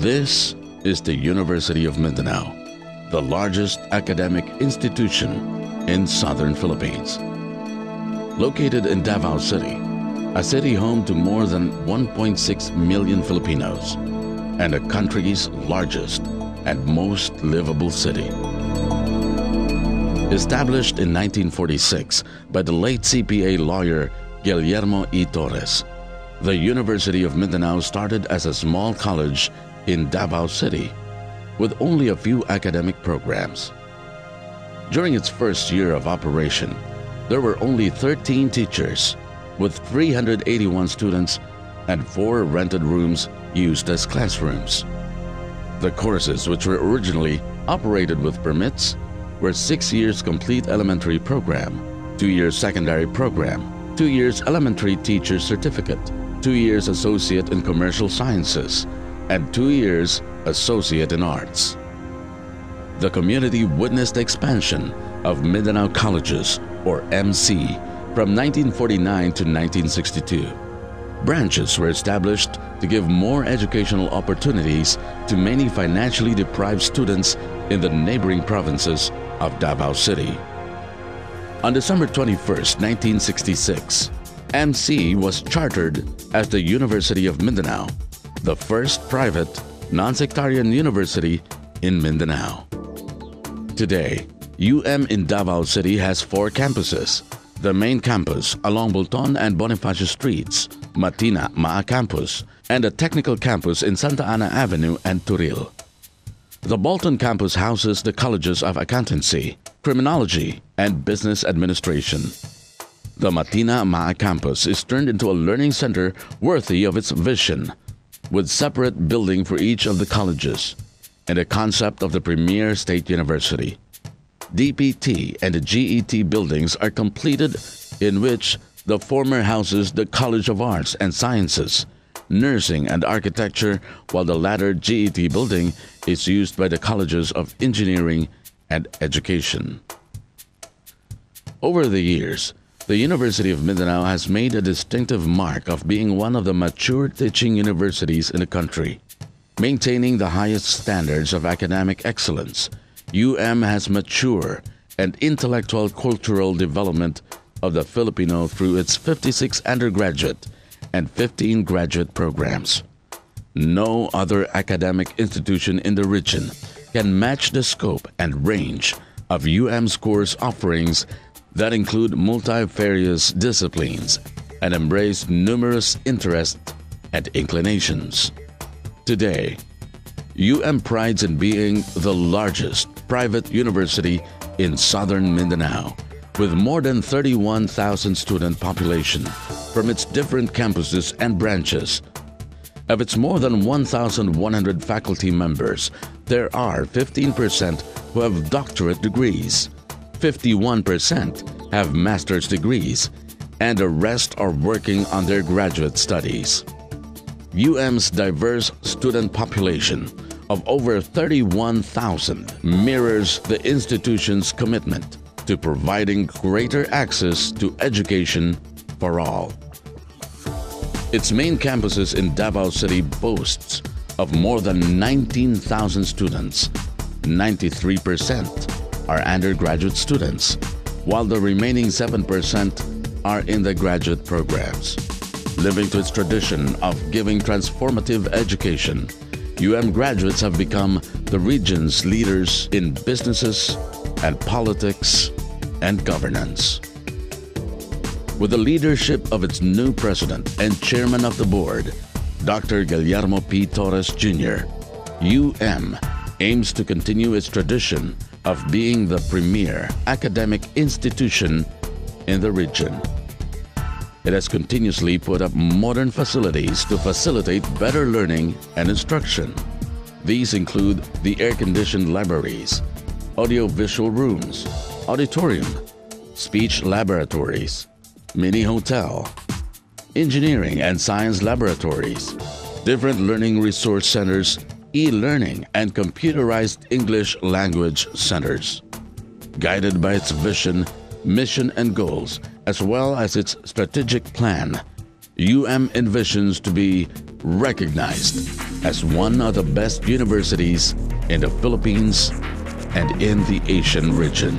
This is the University of Mindanao, the largest academic institution in southern Philippines. Located in Davao City, a city home to more than 1.6 million Filipinos and the country's largest and most livable city. Established in 1946 by the late CPA lawyer Guillermo E. Torres, the University of Mindanao started as a small college in Davao City with only a few academic programs. During its first year of operation, there were only 13 teachers with 381 students and four rented rooms used as classrooms. The courses, which were originally operated with permits, were six years complete elementary program, two years secondary program, two years elementary teacher certificate, two years associate in commercial sciences, and two years associate in arts. The community witnessed expansion of Mindanao Colleges, or MC, from 1949 to 1962. Branches were established to give more educational opportunities to many financially deprived students in the neighboring provinces of Davao City. On December 21, 1966, MC was chartered as the University of Mindanao, the first private, non-sectarian university in Mindanao. Today, UM in Davao City has four campuses. The main campus along Bolton and Bonifacio Streets, Matina Maa Campus, and a technical campus in Santa Ana Avenue and Toril. The Bolton campus houses the colleges of accountancy, criminology, and business administration. The Matina Maa campus is turned into a learning center worthy of its vision, with separate building for each of the colleges and a concept of the premier state university. DPT and the GET buildings are completed in which the former houses the College of Arts and Sciences, Nursing and Architecture, while the latter GET building is used by the Colleges of Engineering and Education. Over the years, the University of Mindanao has made a distinctive mark of being one of the mature teaching universities in the country. Maintaining the highest standards of academic excellence, UM has mature and intellectual cultural development of the Filipino through its 56 undergraduate and 15 graduate programs. No other academic institution in the region can match the scope and range of UM's course offerings that include multifarious disciplines and embrace numerous interests and inclinations. Today, UM prides in being the largest private university in southern Mindanao with more than 31,000 student population from its different campuses and branches. Of its more than 1,100 faculty members, there are 15% who have doctorate degrees, 51% have master's degrees, and the rest are working on their graduate studies. UM's diverse student population of over 31,000 mirrors the institution's commitment to providing greater access to education for all. Its main campuses in Davao City boasts of more than 19,000 students. 93% are undergraduate students, while the remaining 7% are in the graduate programs. Living to its tradition of giving transformative education, UM graduates have become the region's leaders in businesses and politics and governance. With the leadership of its new president and chairman of the board, Dr. Guillermo P. Torres Jr., UM aims to continue its tradition of being the premier academic institution in the region. It has continuously put up modern facilities to facilitate better learning and instruction. These include the air-conditioned libraries, audio-visual rooms, auditorium, speech laboratories, mini hotel, engineering and science laboratories, different learning resource centers, e-learning and computerized English language centers. Guided by its vision, mission and goals, as well as its strategic plan, UM envisions to be recognized as one of the best universities in the Philippines and in the Asian region.